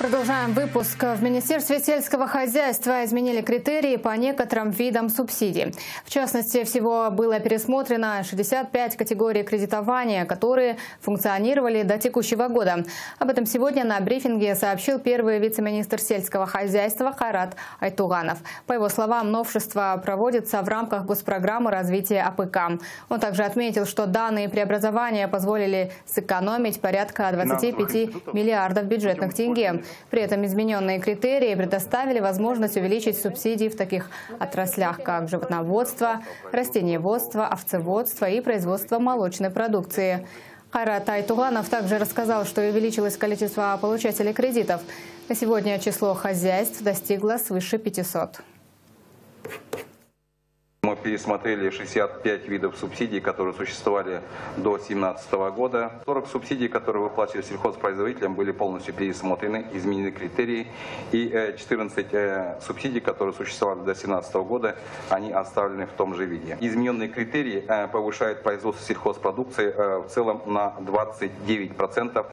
Продолжаем выпуск. В Министерстве сельского хозяйства изменили критерии по некоторым видам субсидий. В частности, всего было пересмотрено 65 категорий кредитования, которые функционировали до текущего года. Об этом сегодня на брифинге сообщил первый вице-министр сельского хозяйства Кайрат Айтуганов. По его словам, новшество проводится в рамках госпрограммы развития АПК. Он также отметил, что данные преобразования позволили сэкономить порядка 25 миллиардов бюджетных тенге. При этом измененные критерии предоставили возможность увеличить субсидии в таких отраслях, как животноводство, растениеводство, овцеводство и производство молочной продукции. Хайрат Айтуганов также рассказал, что увеличилось количество получателей кредитов. На сегодня число хозяйств достигло свыше 500 мы пересмотрели 65 видов субсидий, которые существовали до 2017 года. 40 субсидий, которые выплачивали сельхозпроизводителям, были полностью пересмотрены, изменены критерии. И 14 э, э, субсидий, которые существовали до 2017 года, они оставлены в том же виде. Измененные критерии э, повышают производство сельхозпродукции в целом на 29%.